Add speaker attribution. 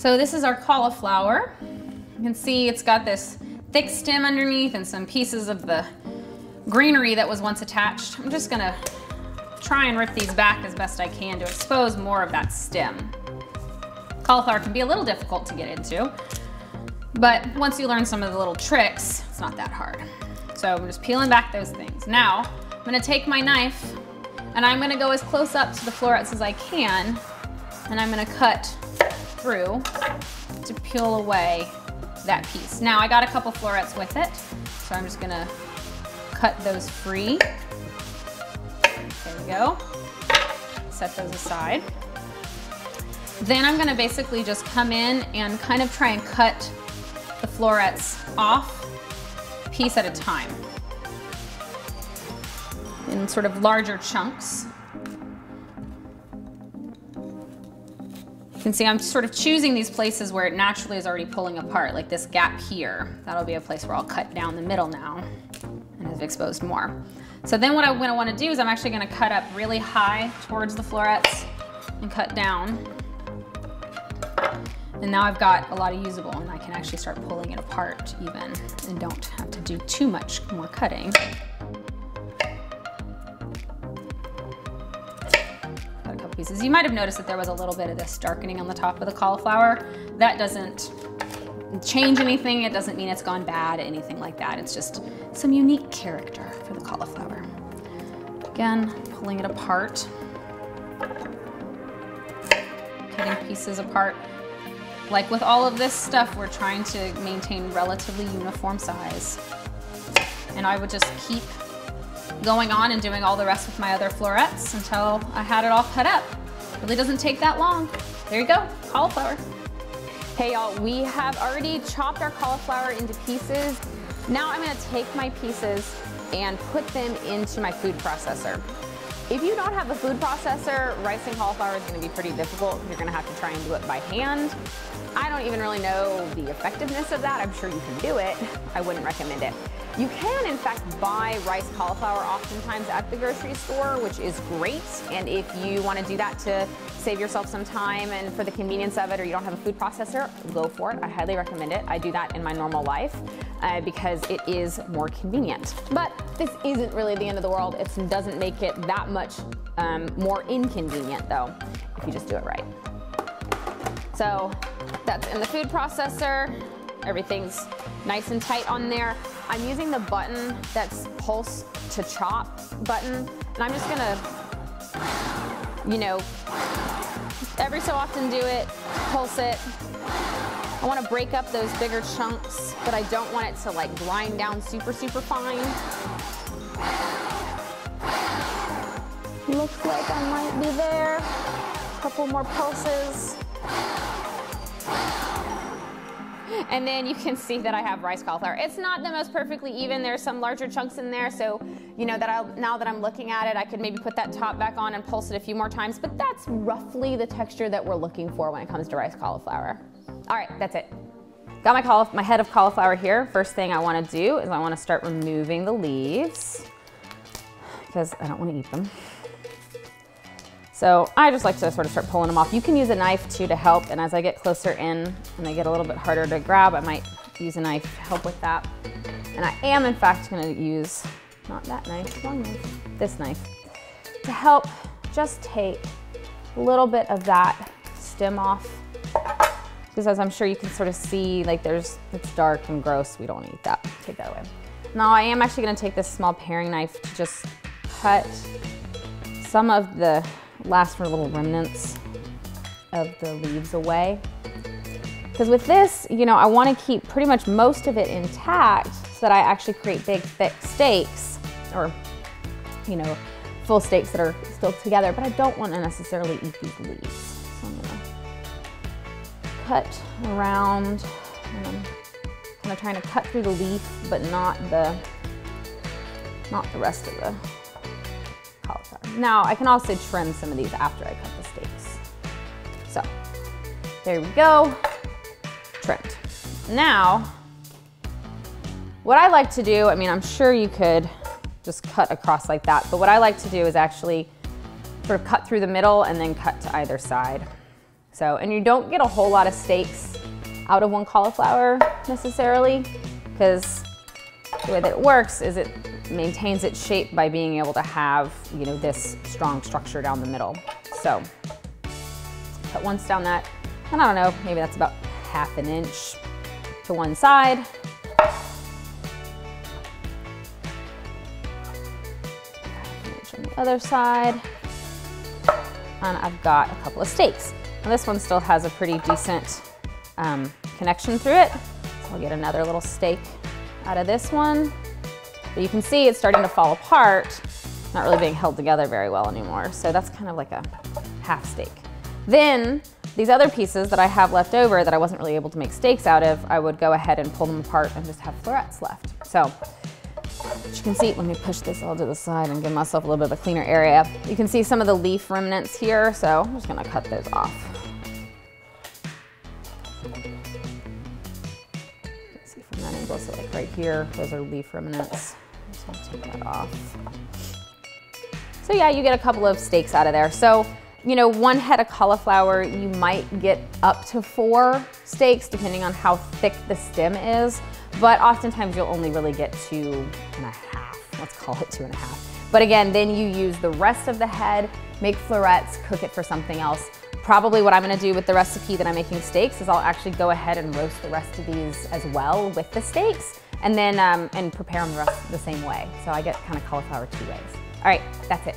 Speaker 1: So this is our cauliflower. You can see it's got this thick stem underneath and some pieces of the greenery that was once attached. I'm just gonna try and rip these back as best I can to expose more of that stem. Cauliflower can be a little difficult to get into, but once you learn some of the little tricks, it's not that hard. So I'm just peeling back those things. Now, I'm gonna take my knife and I'm gonna go as close up to the florets as I can, and I'm gonna cut through to peel away that piece. Now I got a couple florets with it, so I'm just gonna cut those free. There we go. Set those aside. Then I'm gonna basically just come in and kind of try and cut the florets off piece at a time in sort of larger chunks. You can see I'm sort of choosing these places where it naturally is already pulling apart, like this gap here. That'll be a place where I'll cut down the middle now and have exposed more. So then what I'm gonna wanna do is I'm actually gonna cut up really high towards the florets and cut down. And now I've got a lot of usable and I can actually start pulling it apart even and don't have to do too much more cutting. Pieces. You might have noticed that there was a little bit of this darkening on the top of the cauliflower. That doesn't change anything. It doesn't mean it's gone bad, anything like that. It's just some unique character for the cauliflower. Again, pulling it apart. Cutting pieces apart. Like with all of this stuff, we're trying to maintain relatively uniform size. And I would just keep going on and doing all the rest with my other florets until I had it all cut up. Really doesn't take that long. There you go, cauliflower.
Speaker 2: Hey y'all, we have already chopped our cauliflower into pieces. Now I'm gonna take my pieces and put them into my food processor. If you don't have a food processor, rice and cauliflower is gonna be pretty difficult. You're gonna have to try and do it by hand. I don't even really know the effectiveness of that. I'm sure you can do it. I wouldn't recommend it. You can, in fact, buy rice cauliflower oftentimes at the grocery store, which is great. And if you want to do that to save yourself some time and for the convenience of it, or you don't have a food processor, go for it. I highly recommend it. I do that in my normal life uh, because it is more convenient. But this isn't really the end of the world. It doesn't make it that much um, more inconvenient, though, if you just do it right. So that's in the food processor. Everything's nice and tight on there. I'm using the button that's pulse to chop button, and I'm just gonna, you know, every so often do it, pulse it. I wanna break up those bigger chunks, but I don't want it to like grind down super, super fine. Looks like I might be there. Couple more pulses. And then you can see that I have rice cauliflower. It's not the most perfectly even. There's some larger chunks in there. So, you know, that I'll, now that I'm looking at it, I could maybe put that top back on and pulse it a few more times. But that's roughly the texture that we're looking for when it comes to rice cauliflower. All right, that's it. Got my, my head of cauliflower here. First thing I wanna do is I wanna start removing the leaves because I don't wanna eat them. So I just like to sort of start pulling them off. You can use a knife too to help, and as I get closer in and they get a little bit harder to grab, I might use a knife to help with that. And I am in fact gonna use, not that knife, knife, this knife, to help just take a little bit of that stem off. Because as I'm sure you can sort of see, like there's, it's dark and gross, we don't eat that, take that away. Now I am actually gonna take this small paring knife to just cut some of the last for little remnants of the leaves away. Because with this, you know, I want to keep pretty much most of it intact so that I actually create big, thick steaks or, you know, full steaks that are still together, but I don't want to necessarily eat these leaves. So I'm going to cut around, um, kind of trying to cut through the leaf, but not the, not the rest of the. Now, I can also trim some of these after I cut the steaks. So, there we go, trimmed. Now, what I like to do, I mean, I'm sure you could just cut across like that, but what I like to do is actually sort of cut through the middle and then cut to either side. So, and you don't get a whole lot of steaks out of one cauliflower necessarily, because the way that it works is it maintains its shape by being able to have, you know, this strong structure down the middle. So, put once down that, and I don't know, maybe that's about half an inch to one side. on the other side. And I've got a couple of steaks. Now this one still has a pretty decent um, connection through it. So I'll get another little steak out of this one. But you can see it's starting to fall apart, not really being held together very well anymore. So that's kind of like a half steak. Then these other pieces that I have left over that I wasn't really able to make steaks out of, I would go ahead and pull them apart and just have florets left. So you can see, let me push this all to the side and give myself a little bit of a cleaner area. You can see some of the leaf remnants here, so I'm just gonna cut those off. Right here, those are leaf remnants. Take that off. So yeah, you get a couple of steaks out of there. So, you know, one head of cauliflower, you might get up to four steaks depending on how thick the stem is but oftentimes you'll only really get two and a half. Let's call it two and a half. But again, then you use the rest of the head, make florets, cook it for something else. Probably what I'm gonna do with the recipe that I'm making steaks is I'll actually go ahead and roast the rest of these as well with the steaks and then um, and prepare them the, rest the same way. So I get kind of cauliflower two ways. All right, that's it.